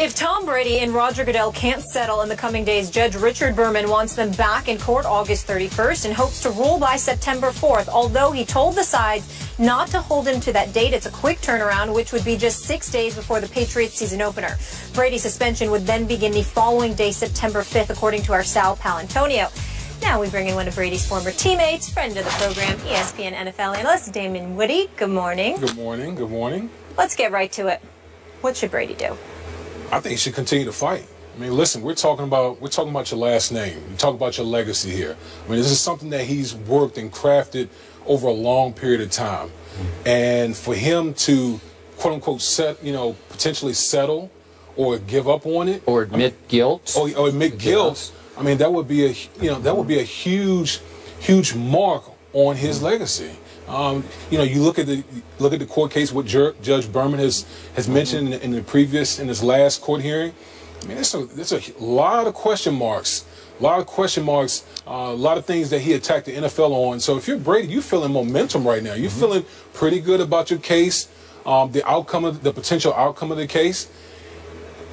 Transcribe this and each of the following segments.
If Tom Brady and Roger Goodell can't settle in the coming days, Judge Richard Berman wants them back in court August 31st and hopes to rule by September 4th. Although he told the sides not to hold him to that date, it's a quick turnaround, which would be just six days before the Patriots season opener. Brady's suspension would then begin the following day, September 5th, according to our Sal Paolantonio. Now we bring in one of Brady's former teammates, friend of the program, ESPN NFL analyst Damien Woody. Good morning. Good morning. Good morning. Let's get right to it. What should Brady do? I think you should continue to fight. I mean, listen, we're talking about we're talking about your last name. We talk about your legacy here. I mean, this is something that he's worked and crafted over a long period of time, and for him to quote unquote set, you know, potentially settle or give up on it or admit guilt or, or admit guilt. I mean, that would be a you know that would be a huge, huge mark on his legacy. Um, you know, you look at the look at the court case what Jer- Judge Berman has has mentioned in, in the previous in his last court hearing. I mean, there's a there's a lot of question marks, a lot of question marks, uh, a lot of things that he attacked the NFL on. So if you're Brady, you're feeling momentum right now. You're feeling pretty good about your case, um, the outcome of the potential outcome of the case.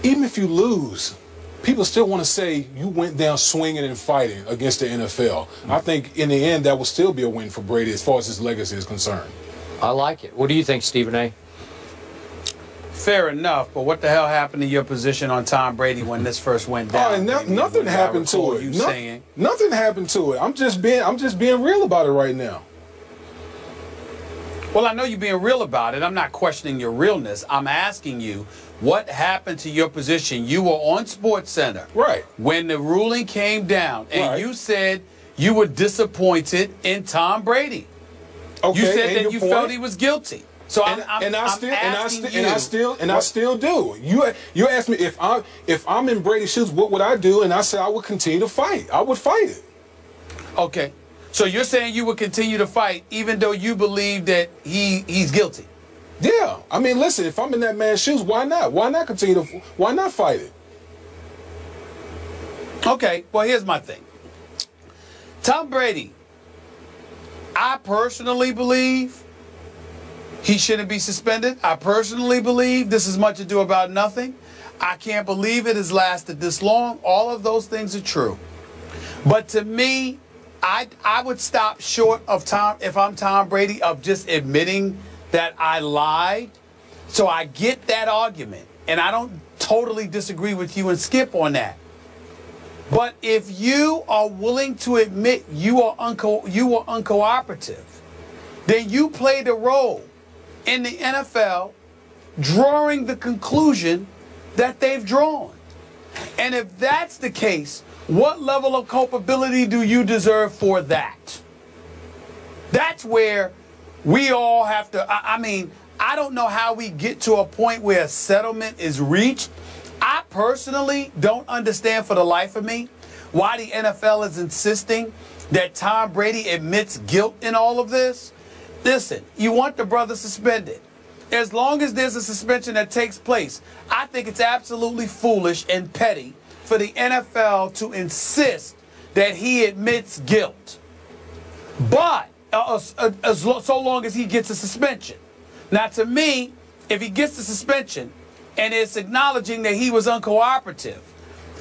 Even if you lose, people still want to say you went down swinging and fighting against the NFL. I think in the end that will still be a win for Brady as far as his legacy is concerned. I like it. What do you think, Stephen A? Fair enough, but what the hell happened to your position on Tom Brady when this first went down? Oh, and no, nothing happened to it. You No- saying nothing happened to it. I'm just being I'm just being real about it right now. Well, I know you're being real about it. I'm not questioning your realness. I'm asking you what happened to your position. You were on Sports Center. Right. When the ruling came down and Right. you said you were disappointed in Tom Brady. Okay, you said that you point? felt he was guilty. So and, I'm, I'm, and I still and I asking still you, and I still and I still do. You you asked me if I if I'm in Brady's shoes, what would I do? And I said I would continue to fight. I would fight it. Okay. So you're saying you would continue to fight even though you believe that he he's guilty. Yeah. I mean, listen, if I'm in that man's shoes, why not? Why not continue to why not fight it? Okay, well, here's my thing. Tom Brady, I personally believe he shouldn't be suspended. I personally believe this is much ado about nothing. I can't believe it has lasted this long. All of those things are true. But to me, I I would stop short of Tom if I'm Tom Brady of just admitting that I lied. So I get that argument, and I don't totally disagree with you and Skip on that. But if you are willing to admit you are unco- you were uncooperative, then you played a role in the NFL drawing the conclusion that they've drawn. And if that's the case, what level of culpability do you deserve for that? That's where we all have to. I, I mean, I don't know how we get to a point where a settlement is reached. I personally don't understand for the life of me why the NFL is insisting that Tom Brady admits guilt in all of this. Listen, you want the brother suspended. As long as there's a suspension that takes place, I think it's absolutely foolish and petty for the NFL to insist that he admits guilt. But uh, uh, as lo- so long as he gets a suspension. Now, to me, if he gets the suspension and it's acknowledging that he was uncooperative,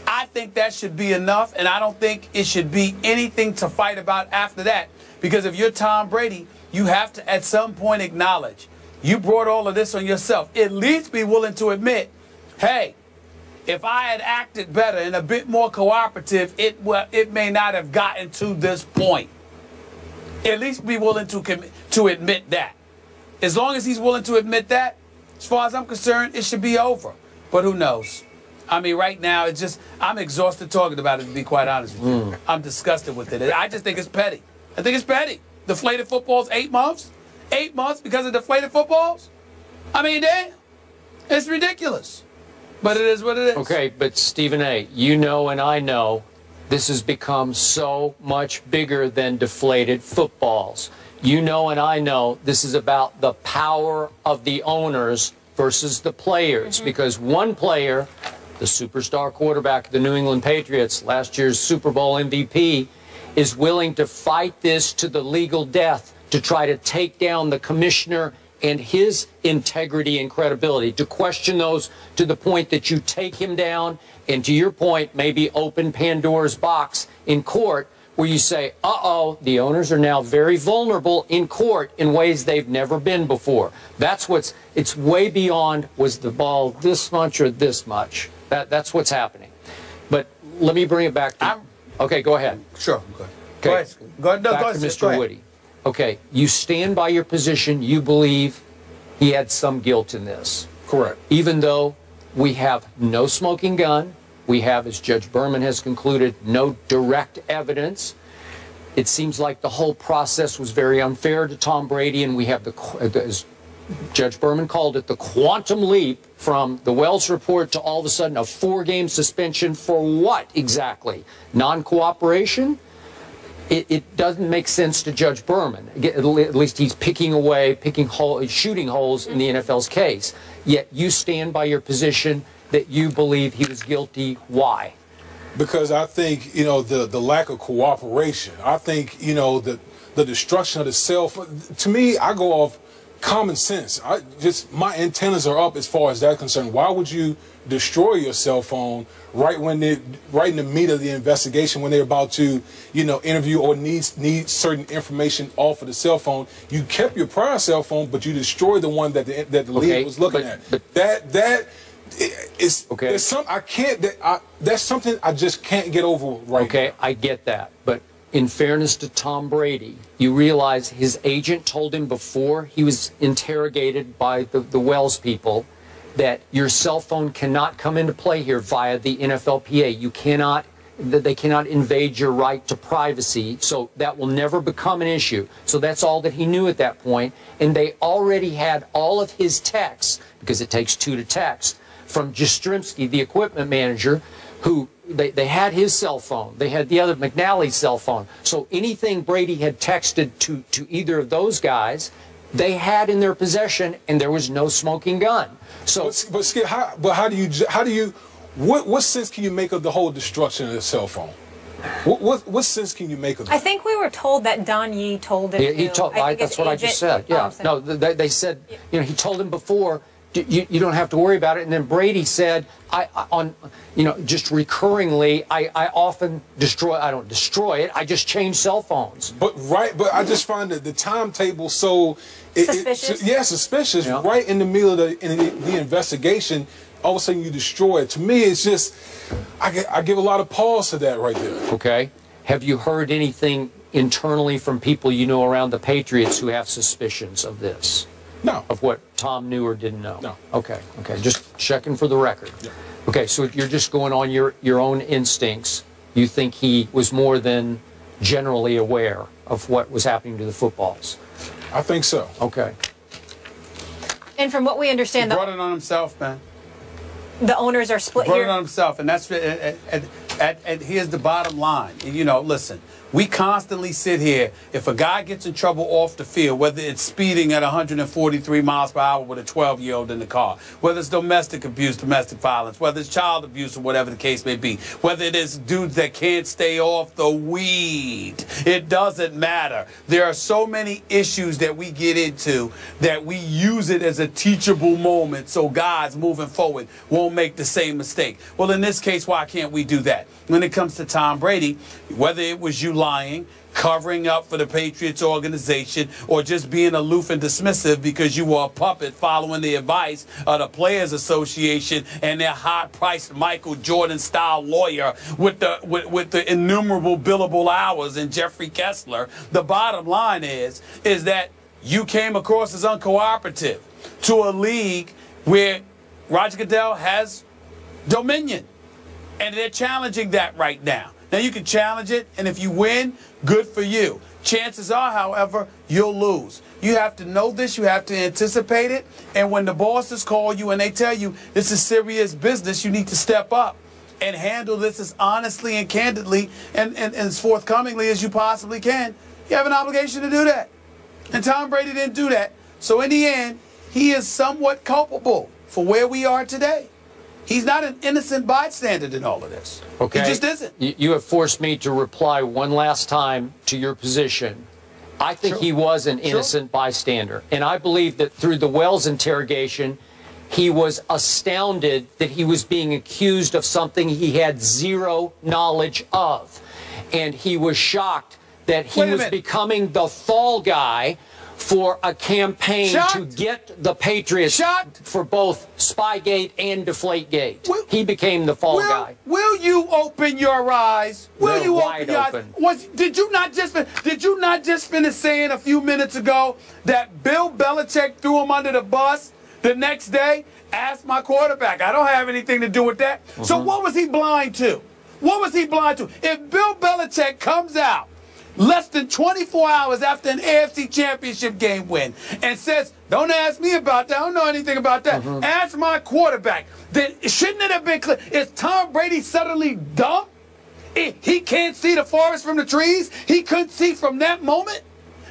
I think that should be enough, and I don't think it should be anything to fight about after that. Because if you're Tom Brady, you have to at some point acknowledge you brought all of this on yourself. At least be willing to admit, hey, if I had acted better and a bit more cooperative, it well, it may not have gotten to this point. At least be willing to to admit that. As long as he's willing to admit that, as far as I'm concerned, it should be over. But who knows? I mean, right now, it's just, I'm exhausted talking about it, to be quite honest with you. Mm. I'm disgusted with it. I just think it's petty. I think it's petty. Deflated footballs, eight months? Eight months because of deflated footballs? I mean, damn. It's ridiculous. But it is what it is. Okay, but Stephen A., you know and I know this has become so much bigger than deflated footballs. You know and I know this is about the power of the owners versus the players mm-hmm. because one player, the superstar quarterback of the New England Patriots, last year's Super Bowl MVP, is willing to fight this to the legal death to try to take down the commissioner and his integrity and credibility, to question those to the point that you take him down, and to your point, maybe open Pandora's box in court where you say, uh oh, the owners are now very vulnerable in court in ways they've never been before. That's what's, it's way beyond was the ball this much or this much. That, that's what's happening. But let me bring it back to. I'm- okay, go ahead. Sure. Go ahead. Okay. Go ahead. Go ahead. No, Back go to. Mr. Go. Woody. Okay, you stand by your position. You believe he had some guilt in this, Correct. even though we have no smoking gun. We have, as Judge Berman has concluded, no direct evidence. It seems like the whole process was very unfair to Tom Brady, and we have the, uh, as Judge Berman called it, the quantum leap from the Wells report to all of a sudden a four-game suspension for what exactly? Non-cooperation? It, it doesn't make sense to Judge Berman. At least he's picking away, picking hole, shooting holes in the NFL's case. Yet you stand by your position that you believe he was guilty. Why? because I think you know the the lack of cooperation. I think you know the the destruction of the cell. To me, I go off common sense. I just my antennas are up as far as that concerned. Why would you destroy your cell phone right when they right in the meat of the investigation when they're about to you know interview or need need certain information off of the cell phone? You kept your prior cell phone, but you destroyed the one that the that the Okay, league was looking but- at. but- that that. It's Okay. There's some I can't. That I, that's something I just can't get over right Okay, I get that. But in fairness to Tom Brady, you realize his agent told him before he was interrogated by the, the Wells people that your cell phone cannot come into play here via the NFLPA. You cannot, that they cannot invade your right to privacy. So that will never become an issue. So that's all that he knew at that point. And they already had all of his texts, because it takes two to text, from Jastremski, the equipment manager, who they, they had his cell phone. They had the other McNally's cell phone. So anything Brady had texted to, to either of those guys, they had in their possession, and there was no smoking gun. So But, but Skip, how, but how do you how do you what what sense can you make of the whole destruction of the cell phone? What what, what sense can you make of that? I think we were told that Don Yee told him. he, he told. I I, that's his what I just said. Yeah. I'm no, they, they said. You know, he told him before. "D- You, you don't have to worry about it. And then Brady said, I, I on, you know, just recurringly, I, I often destroy. I don't destroy it. I just change cell phones. But right, but I just find that the timetable so it, Suspicious? It, yeah, suspicious. Yeah. Right in the middle of the, in the, the investigation, all of a sudden you destroy it. To me, it's just I, get, I give a lot of pause to that right there. Okay. Have you heard anything internally from people you know around the Patriots who have suspicions of this? No, of what Tom knew or didn't know? No. Okay, okay, just checking for the record. Okay, so you're just going on your, your own instincts. You think he was more than generally aware of what was happening to the footballs? I think so. Okay. And from what we understand, Brought the, it on himself, man. the owners are split Brought here. it on himself, and that's and, and, and, and here's the bottom line. You know, listen, we constantly sit here. If a guy gets in trouble off the field, whether it's speeding at 143 miles per hour with a 12-year-old in the car, whether it's domestic abuse, domestic violence, whether it's child abuse, or whatever the case may be, whether it is dudes that can't stay off the weed, it doesn't matter. There are so many issues that we get into that we use it as a teachable moment so guys moving forward won't make the same mistake. Well, in this case, why can't we do that? When it comes to Tom Brady, whether it was you lying, covering up for the Patriots organization, or just being aloof and dismissive because you were a puppet following the advice of the Players Association and their high-priced Michael Jordan style lawyer with the with, with the innumerable billable hours and Jeffrey Kessler. The bottom line is is that you came across as uncooperative to a league where Roger Goodell has dominion. And they're challenging that right now. Now you can challenge it, and if you win, good for you. Chances are, however, you'll lose. You have to know this, you have to anticipate it, and when the bosses call you and they tell you this is serious business, you need to step up and handle this as honestly and candidly and, and, and as forthcomingly as you possibly can. You have an obligation to do that. And Tom Brady didn't do that. So in the end, he is somewhat culpable for where we are today. He's not an innocent bystander in all of this. Okay. He just isn't. You, have forced me to reply one last time to your position. I think he was an innocent bystander. And I believe that through the Wells interrogation, he was astounded that he was being accused of something he had zero knowledge of. And he was shocked that he was minute. becoming the fall guy for a campaign to get the Patriots Shocked? for both Spygate and Deflategate. Will- he became the fall Will, guy. will you open your eyes? Will They're you open your eyes? Was did you not just did you not just finish saying a few minutes ago that Bill Belichick threw him under the bus the next day? Ask my quarterback. I don't have anything to do with that. So Mm-hmm. what was he blind to? What was he blind to? If Bill Belichick comes out less than 24 hours after an AFC championship game win and says, Don't ask me about that. I don't know anything about that. Mm-hmm. Ask my quarterback. Then shouldn't it have been clear? Is Tom Brady suddenly dumb? He he can't see the forest from the trees? He couldn't see from that moment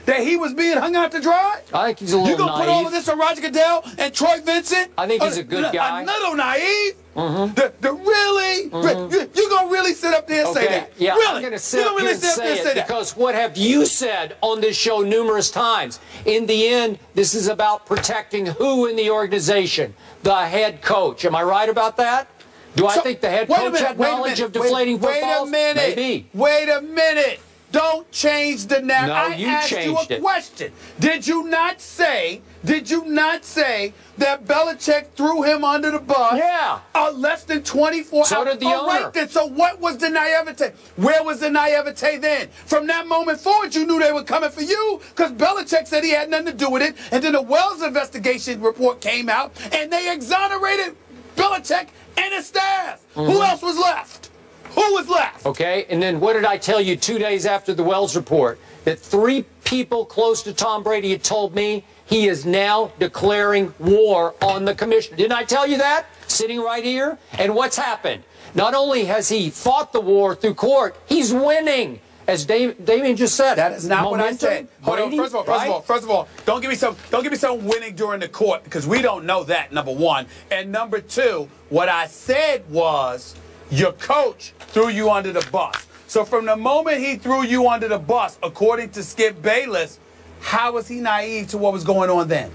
that he was being hung out to dry? I think he's a little You gonna put all of this on Roger Goodell and Troy Vincent? I think he's Uh, a good guy. A little naive. Mm-hmm. The, the really, mm-hmm. you, you gonna really sit up there and say that? Yeah, really? I'm going to you sit gonna up here really and sit up there say and say that? because what have you said on this show numerous times? In the end, this is about protecting who in the organization? The head coach. Am I right about that? Do I So, think the head coach minute, had a knowledge minute, of deflating wait, footballs? Wait a minute. Maybe. Wait a minute. Don't change the narrative. No, I you asked you changed a it. question. Did you not say? Did you not say that Belichick threw him under the bus? Yeah. Uh, less than 24 So hours. did the All right owner. then. So what was the naivete? Where was the naivete then? From that moment forward, you knew they were coming for you because Belichick said he had nothing to do with it. And then the Wells investigation report came out and they exonerated Belichick and his staff. Mm-hmm. Who else was left? Who was left? Okay, and then what did I tell you two days after the Wells report? That three people close to Tom Brady had told me he is now declaring war on the commissioner. Didn't I tell you that? Sitting right here? And what's happened? Not only has he fought the war through court, he's winning. As Dave, Damien just said, That is not what I Momentum, said. Hold on. First of all, first right? of all, first of all, don't give me some don't give me some winning during the court because we don't know that. Number one, and number two, what I said was your coach threw you under the bus. So from the moment he threw you under the bus, according to Skip Bayless, how was he naive to what was going on then?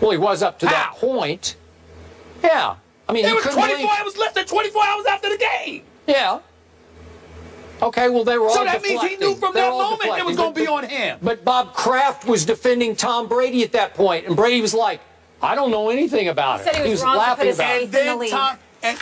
Well, he was up to that point. Yeah. I mean, It he was 24. believe- It was less than 24 hours after the game. Yeah. Okay, well, they were So all So that means he knew from They were that all moment it was gonna be on him. But Bob Kraft was defending Tom Brady at that point, and Brady was like, I don't know anything about He it. said he was was wrong to put laughing his about faith it. And in the then. Tom and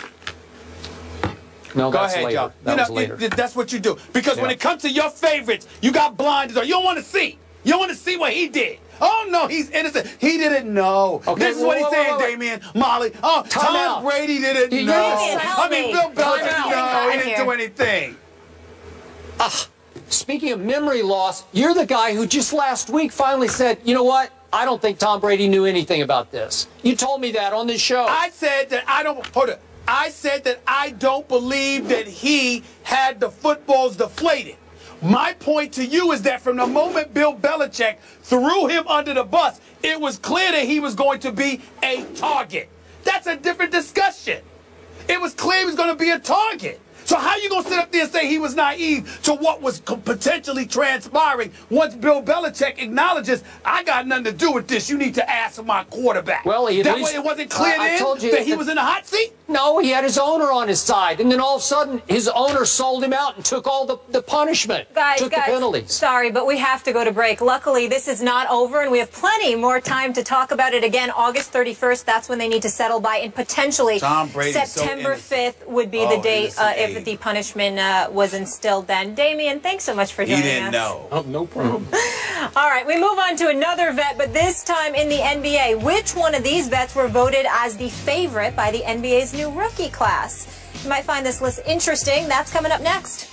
No, Go that's ahead, later. That you know, was later. it- that's what you do. Because when it comes to your favorites, you got blinders on. You don't want to see. You want to see what he did. Oh no, he's innocent. He didn't know. Okay, this is what he's saying. Damien, Molly. Oh, Time Tom out. Brady didn't You- know. didn't I mean, me. Bill Belichick, no, he Here. didn't do anything. Ah, speaking of memory loss, you're the guy who just last week finally said, you know what? I don't think Tom Brady knew anything about this. You told me that on this show. I said that I don't hold it. I said that I don't believe that he had the footballs deflated. My point to you is that from the moment Bill Belichick threw him under the bus, it was clear that he was going to be a target. That's a different discussion. It was clear he was going to be a target. So how you going to sit up there and say he was naive to what was potentially transpiring once Bill Belichick acknowledges, I got nothing to do with this. You need to ask my quarterback. Well, he at that least- way it wasn't clear I- I told you that he that- was in the hot seat. no, he had his owner on his side, and then all of a sudden, his owner sold him out and took all the, the punishment, Guys, took guys, the penalties. sorry, but we have to go to break. Luckily, this is not over, and we have plenty more time to talk about it again. August 31st, that's when they need to settle by, and potentially Tom Brady's so September innocent. 5th would be Oh, the date uh, if Abe. The punishment uh, was instilled then. Damien, thanks so much for joining He joining didn't us. know. Oh, no problem. All right, we move on to another vet, but this time in the NBA. Which one of these vets were voted as the favorite by the NBA's new rookie class? You might find this list interesting. That's coming up next.